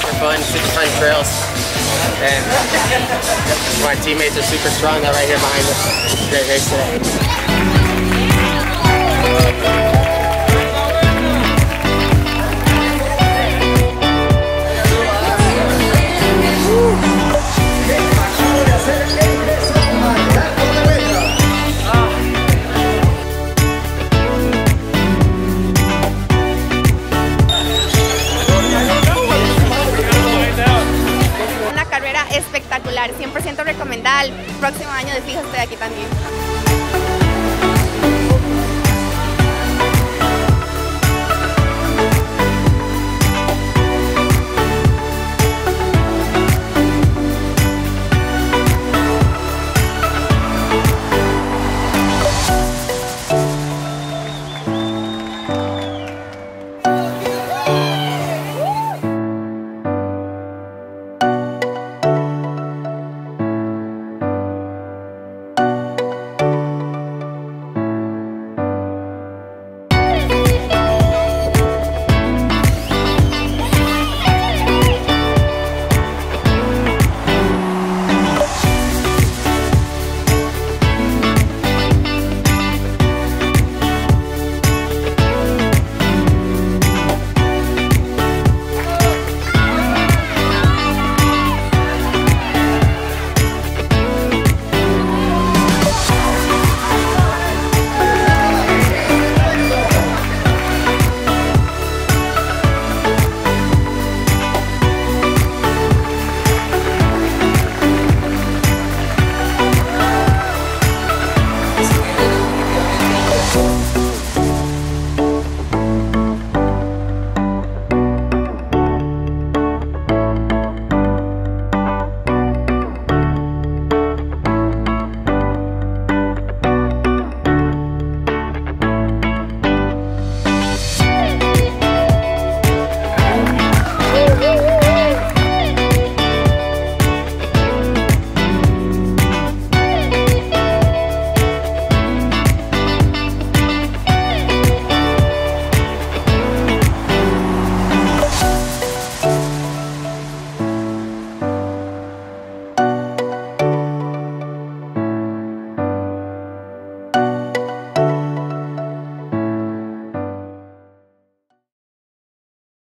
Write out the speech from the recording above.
super fun, six fun trails. And my teammates are super strong. They're right here behind us. Great race today. Espectacular, 100% recomendada. El próximo año de fijo estoy aquí también.